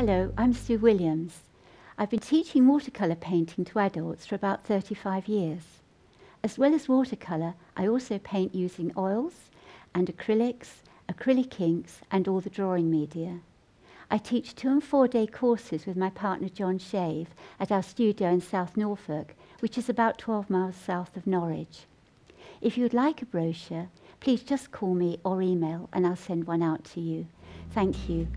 Hello, I'm Sue Williams. I've been teaching watercolour painting to adults for about 35 years. As well as watercolour, I also paint using oils and acrylics, acrylic inks and all the drawing media. I teach two and four day courses with my partner John Shave at our studio in South Norfolk, which is about 12 miles south of Norwich. If you'd like a brochure, please just call me or email and I'll send one out to you. Thank you.